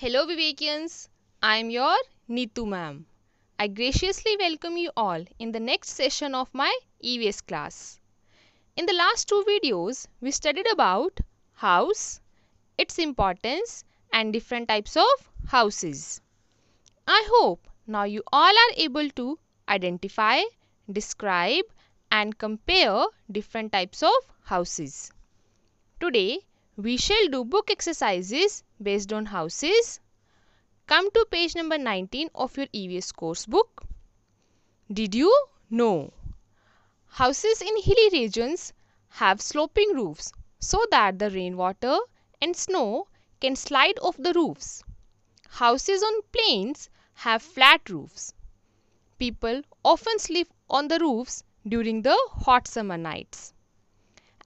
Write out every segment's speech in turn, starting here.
Hello Vivekians, I am your Neetu ma'am. I graciously welcome you all in the next session of my EVS class. In the last two videos, we studied about house, its importance and different types of houses. I hope now you all are able to identify, describe and compare different types of houses. Today, we shall do book exercises based on houses. Come to page number 19 of your EVS course book. Did you know? Houses in hilly regions have sloping roofs so that the rainwater and snow can slide off the roofs. Houses on plains have flat roofs. People often sleep on the roofs during the hot summer nights.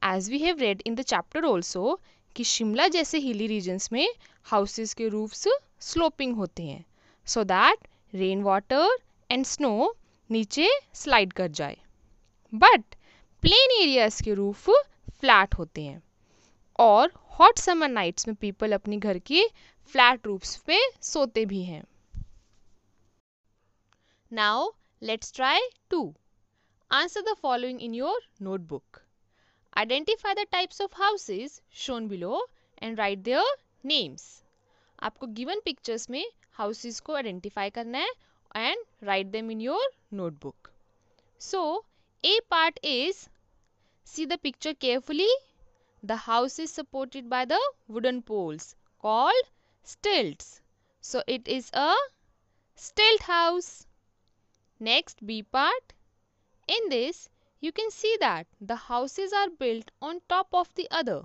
As we have read in the chapter also, कि शिमला जैसे हिली regions में houses के roofs sloping होते हैं so that rain water and snow नीचे slide कर जाए। बट प्लेन एरियाज़ के रूफ फ्लैट होते हैं, और हॉट समर नाइट्स में पीपल अपने घर के फ्लैट रूफ्स पे सोते भी हैं। Now let's try to answer the following in your notebook Identify the types of houses shown below and write their names. आपको given pictures में houses को identify करना है and write them in your notebook. So, A part is, see the picture carefully. The house is supported by the wooden poles called stilts. So, it is a stilt house. Next, B part. In this, you can see that the houses are built on top of the other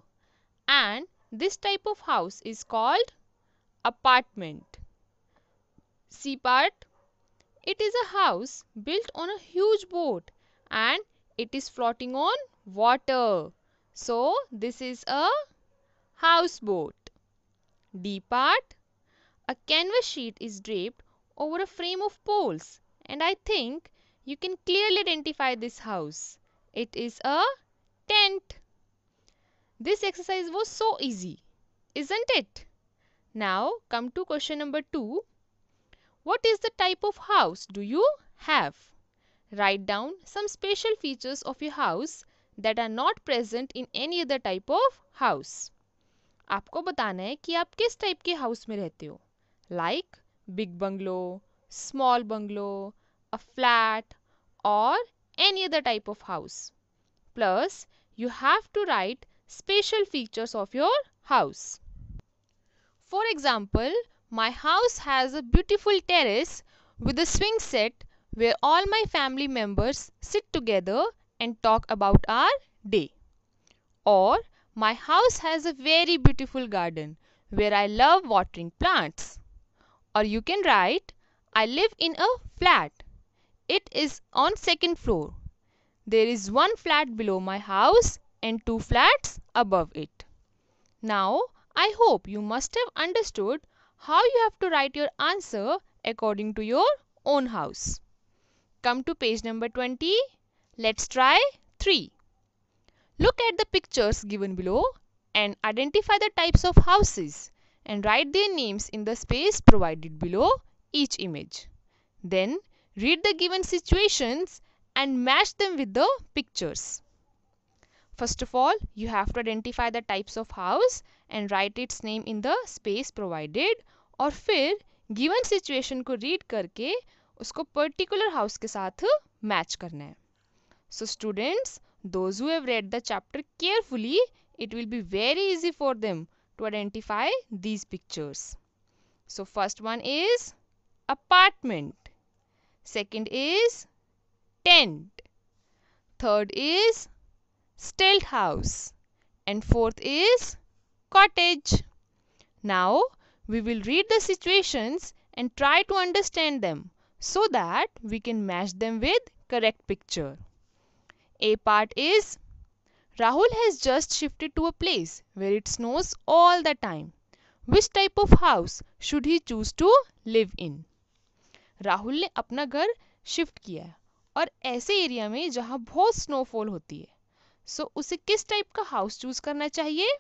and this type of house is called apartment. C part It is a house built on a huge boat and it is floating on water. So this is a houseboat. D part A canvas sheet is draped over a frame of poles and I think you can clearly identify this house. It is a tent. This exercise was so easy, isn't it? Now come to question number 2. What is the type of house do you have? Write down some special features of your house that are not present in any other type of house. आपको बताना है कि आप किस type के house में रहते हो like big bungalow small bungalow a flat or any other type of house. Plus, you have to write special features of your house. For example, my house has a beautiful terrace with a swing set where all my family members sit together and talk about our day. Or, my house has a very beautiful garden where I love watering plants. Or you can write, I live in a flat it is on second floor. There is one flat below my house and two flats above it. Now, I hope you must have understood how you have to write your answer according to your own house. Come to page number 20. Let's try 3. Look at the pictures given below and identify the types of houses and write their names in the space provided below each image. Then Read the given situations and match them with the pictures. First of all, you have to identify the types of house and write its name in the space provided और फिर given situation को read करके उसको particular house के साथ match करना है. So students, those who have read the chapter carefully, it will be very easy for them to identify these pictures. So first one is apartment. Second is tent. Third is stilt house. And fourth is cottage. Now we will read the situations and try to understand them so that we can match them with correct picture. A part is Rahul has just shifted to a place where it snows all the time. Which type of house should he choose to live in? Rahul ने अपना घर shift किया है और ऐसे area में जहाँ बहुत स्नोफॉल होती है। सो so, उसे किस टाइप का हाउस चूज़ करना चाहिए?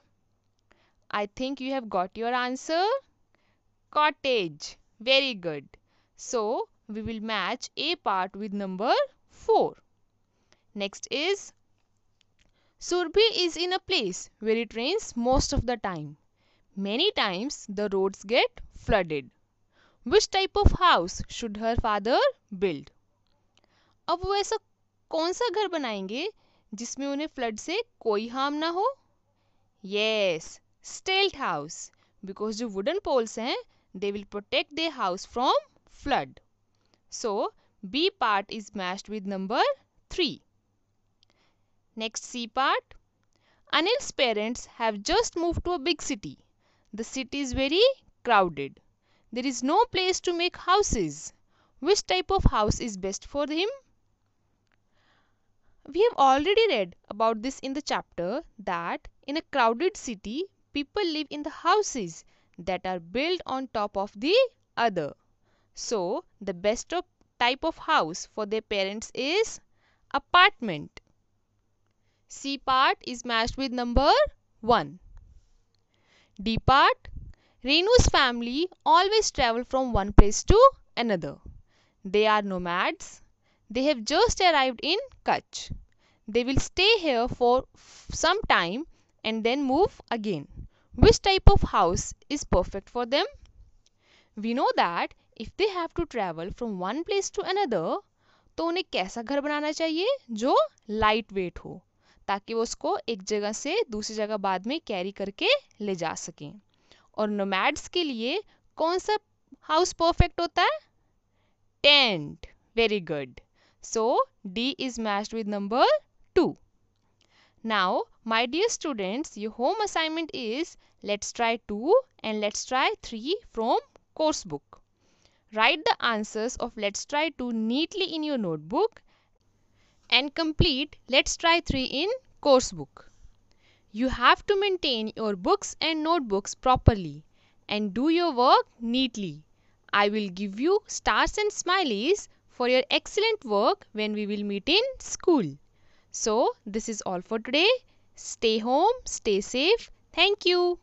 I think you have got your answer cottage very good so we will match a part with number four next is Surabhi is in a place where it rains most of the time many times the roads get flooded Which type of house should her father build? अब वो ऐसा कौन सा घर बनाएँगे जिसमें उन्हें flood से कोई हार्म ना हो यस स्टेल्ट हाउस बिकॉज़ जो वुडन पोल्स हैं they will protect the house from flood so B part is matched with number three next C part Anil's parents have just moved to a big city. The city is very crowded. There is no place to make houses. Which type of house is best for him? We have already read about this in the chapter that in a crowded city, people live in the houses that are built on top of the other. So, the best of type of house for their parents is apartment. C part is matched with number 1. D part Renu's family always travel from one place to another. They are nomads. They have just arrived in Kutch. They will stay here for some time and then move again. Which type of house is perfect for them? We know that if they have to travel from one place to another, तो उन्हें कैसा घर बनाना चाहिए जो light weight हो ताकि वो उसको एक जगह से दूसरी जगह बाद में कैरी करके ले जा सकें और नोमैड्स के लिए कौन सा हाउस परफेक्ट होता है? Tent very good so D is matched with number two now my dear students your home assignment is let's try two and let's try three from course book write the answers of let's try two neatly in your notebook and complete let's try three in course book you have to maintain your books and notebooks properly and do your work neatly I will give you stars and smileys for your excellent work when we will meet in school. So, this is all for today. Stay home, stay safe. Thank you.